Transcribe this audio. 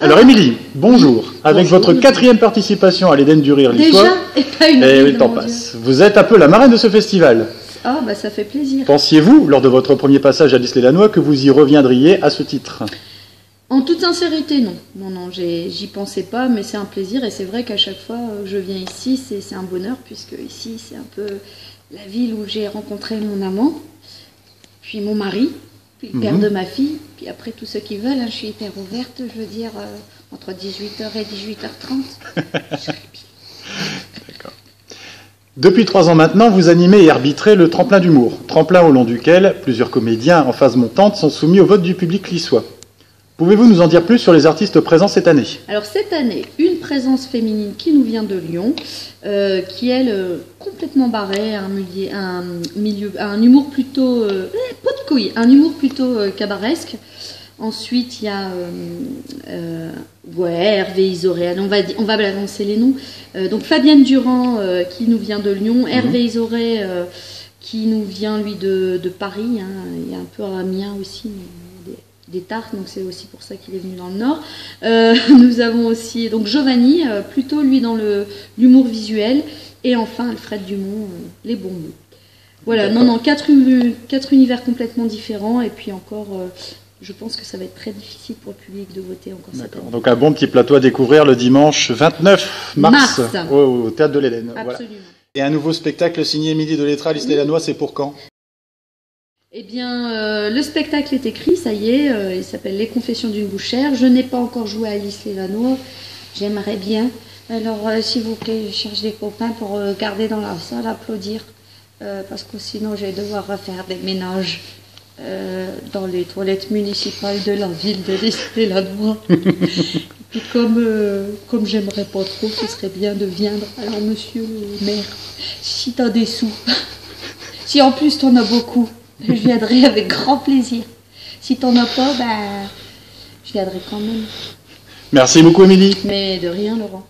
Alors Émilie, bonjour. Avec Bonjour. votre quatrième participation à l'Éden du Rire Déjà. Et pas une Eh oui, le temps passe. Vous êtes un peu la marraine de ce festival. Ah, bah ça fait plaisir. Pensiez-vous, lors de votre premier passage à l'Isle-et-Lannoy, que vous y reviendriez à ce titre? En toute sincérité, non. Non, non, j'y pensais pas, mais c'est un plaisir et c'est vrai qu'à chaque fois euh, que je viens ici, c'est un bonheur puisque ici, c'est un peu la ville où j'ai rencontré mon amant, puis mon mari, puis le père Mhm. de ma fille, puis après tous ceux qui veulent, hein, je suis hyper ouverte, je veux dire, euh, entre 18h et 18h30. Depuis trois ans maintenant, vous animez et arbitrez le tremplin d'humour, tremplin au long duquel plusieurs comédiens en phase montante sont soumis au vote du public lissois. Pouvez-vous nous en dire plus sur les artistes présents cette année? Alors cette année, une présence féminine qui nous vient de Lyon, euh, qui elle euh, complètement barrée, un milieu, un milieu, un humour plutôt, euh, couilles, un humour plutôt euh, cabaresque. Ensuite, il y a euh, euh, ouais, Hervé Isoré, on va, di- on va balancer les noms. Euh, donc Fabienne Durand qui nous vient de Lyon, Hervé Isoré qui nous vient lui de, de Paris, hein, il y a un peu un mien aussi, mais des, des tartes, donc c'est aussi pour ça qu'il est venu dans le Nord. Nous avons aussi donc Giovanni, plutôt lui dans l'humour visuel, et enfin Alfred Dumont, les bons mots. Voilà, non, non, quatre, uni- quatre univers complètement différents, et puis encore, euh, je pense que ça va être très difficile pour le public de voter encore cette année. Donc un bon petit plateau à découvrir le dimanche 29 mars, Mars. au, au Théâtre de. Voilà. Absolument. Et un nouveau spectacle signé Émilie de Lettra à l'Isle-et-Lannoy, c'est pour quand? Eh bien, euh, le spectacle est écrit, ça y est, euh, il s'appelle Les Confessions d'une bouchère. Je n'ai pas encore joué à Alice Levanois, j'aimerais bien. Alors, euh, s'il vous plaît, je cherche des copains pour garder dans la salle, applaudir, euh, parce que sinon, je vais devoir refaire des ménages euh, dans les toilettes municipales de la ville de l'Isle-et-Lanois. Puis comme, euh, comme j'aimerais pas trop, ce serait bien de viendre. Alors, monsieur le maire, si t'as des sous, si en plus t'en as beaucoup, je viendrai avec grand plaisir. Si t'en as pas, ben, je viendrai quand même. Merci beaucoup Émilie. Mais de rien, Laurent.